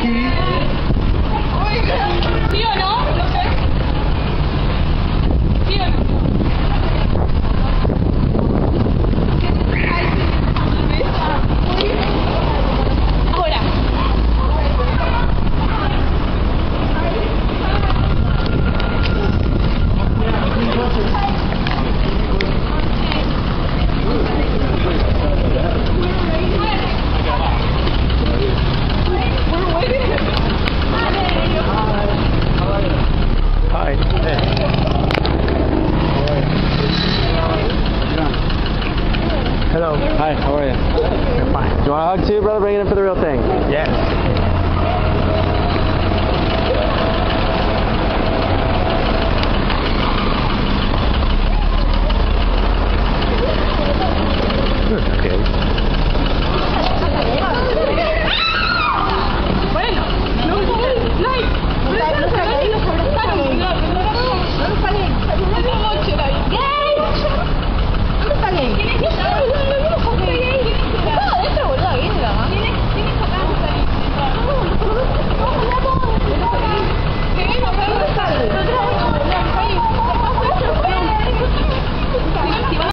key. Hello. Hi, how are you? I'm fine. Do you want a hug too, brother? Bring it in for the real thing. Yes. Okay.